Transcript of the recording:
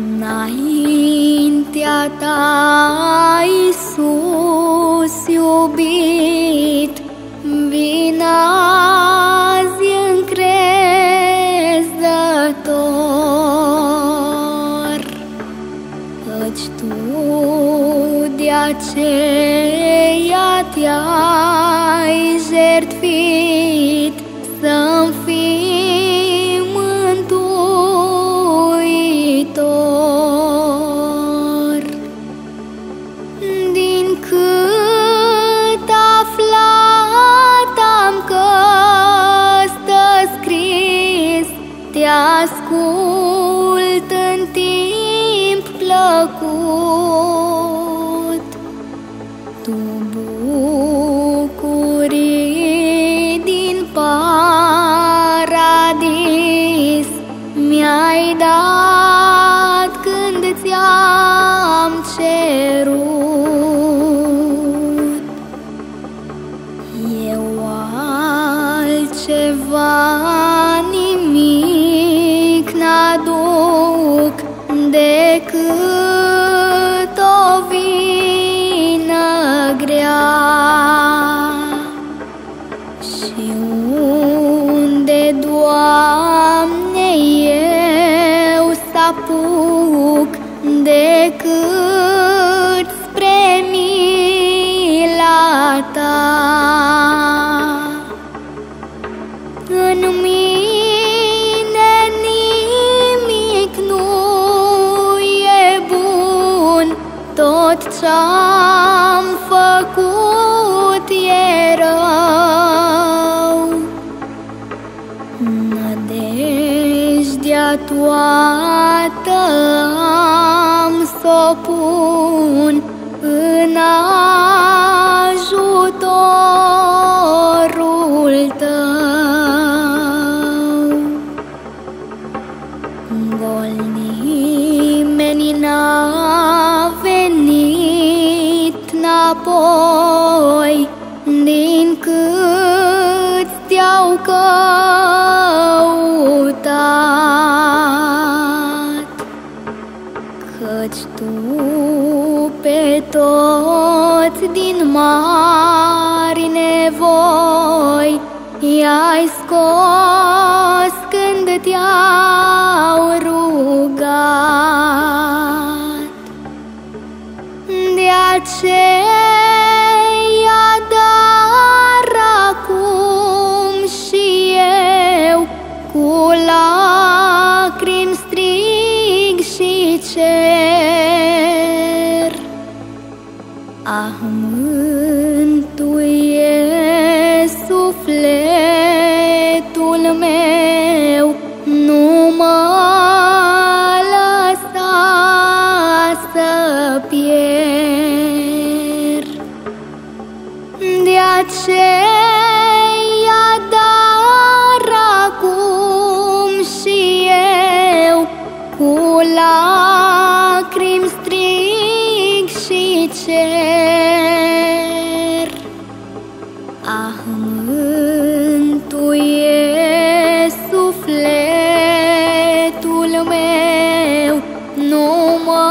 Înaintea ta, Iisus iubit, vin azi încrezător, Căci tu de aceea te-ai jertfit toată am s-o pun în ajutorul tău. Gol nimeni n-a venit înapoi din cât te-au căutat. faci tu pe toți din mari nevoi, i-ai scos când te-au rugat. De aceea, dar acum și eu cu lacrimi strig și cer, Ah, mântuie sufletul meu, nu mă lăsa să pierd. De aceea, dar acum și eu cu la Ah, mântuie sufletul meu, nu mă